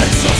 It's so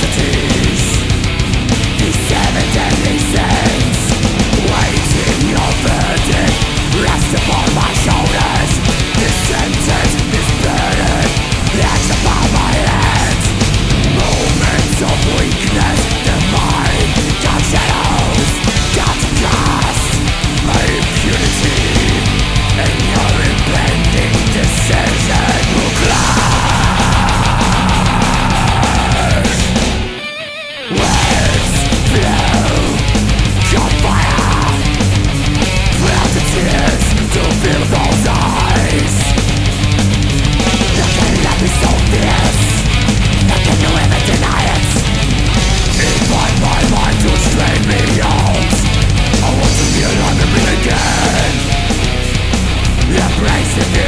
vai se.